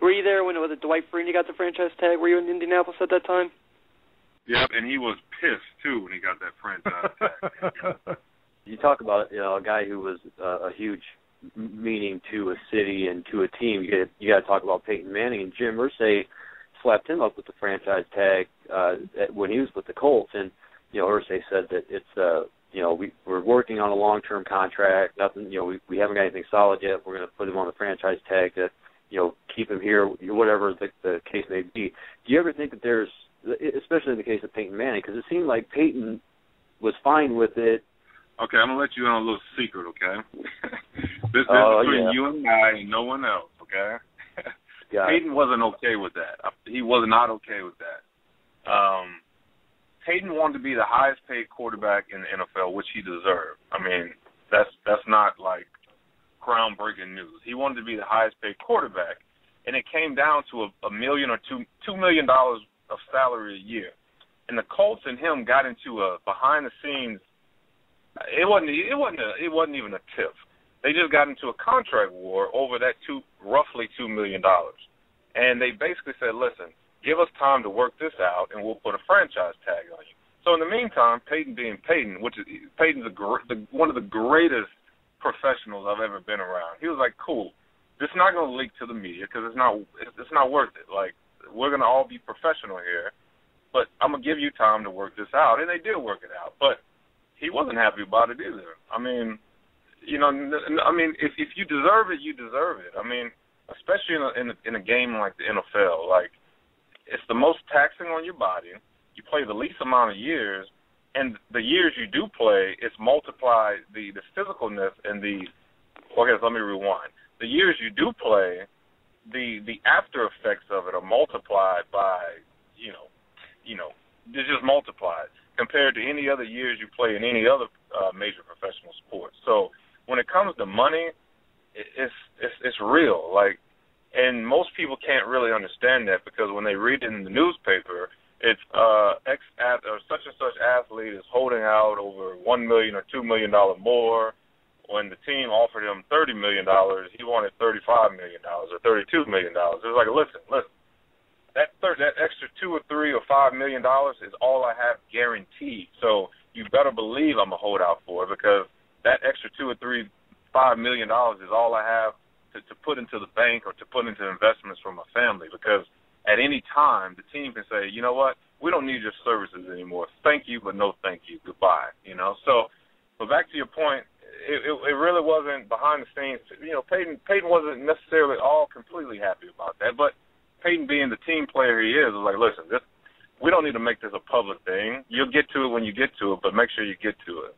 Were you there when it was a Dwight Freeney got the franchise tag? Were you in Indianapolis at that time? Yep, and he was pissed too when he got that franchise tag. you talk about you know a guy who was uh, a huge meaning to a city and to a team. You got you got to talk about Peyton Manning and Jim Irsay slapped him up with the franchise tag uh, when he was with the Colts, and you know Irsay said that it's uh, you know we we're working on a long term contract. Nothing you know we we haven't got anything solid yet. We're going to put him on the franchise tag to you know keep him here, whatever the, the case may be. Do you ever think that there's especially in the case of Peyton Manning, because it seemed like Peyton was fine with it. Okay, I'm gonna let you in on a little secret, okay? this is oh, between yeah. you and I and no one else, okay? Got Peyton wasn't okay with that. He was not okay with that. Um, Peyton wanted to be the highest paid quarterback in the NFL, which he deserved. I mean, that's that's not like groundbreaking news. He wanted to be the highest paid quarterback, and it came down to a, a million or two two million dollars of salary a year. And the Colts and him got into a behind the scenes. It wasn't. It wasn't. A, it wasn't even a tiff. They just got into a contract war over that two, roughly two million dollars. And they basically said, "Listen, give us time to work this out, and we'll put a franchise tag on you." So in the meantime, Peyton being Peyton, which is Peyton's the, the one of the greatest professionals I've ever been around. He was like, "Cool, this is not going to leak to the media because it's not. It's not worth it. Like we're going to all be professional here, but I'm to give you time to work this out. And they did work it out. But he wasn't happy about it either. I mean, you know, I mean, if if you deserve it, you deserve it. I mean, especially in a, in a, in a game like the NFL, like it's the most taxing on your body. You play the least amount of years, and the years you do play, it's multiplied the the physicalness and the. Okay, let me rewind. The years you do play, the the after effects of it are multiplied by you know you know it's just multiplied compared to any other years you play in any other uh, major professional sport. So when it comes to money, it, it's it's it's real. Like, and most people can't really understand that because when they read it in the newspaper, it's uh ex at or such and such athlete is holding out over one million or two million dollar more when the team offered him thirty million dollars, he wanted thirty five million dollars or thirty two million dollars. It was like, listen, listen, that third, that extra two or three or five million dollars is all I have guaranteed. So you better believe I'm a holdout for it because that extra two or three five million dollars is all I have to, to put into the bank or to put into investments for my family because at any time the team can say, you know what, we don't need your services anymore. Thank you, but no thank you. Goodbye. You know. So, but back to your point, it, it, it really wasn't behind the scenes. You know, Peyton Peyton wasn't necessarily all completely happy about that, but Peyton being the team player he is, was like, listen, this we don't need to make this a public thing. You'll get to it when you get to it, but make sure you get to it.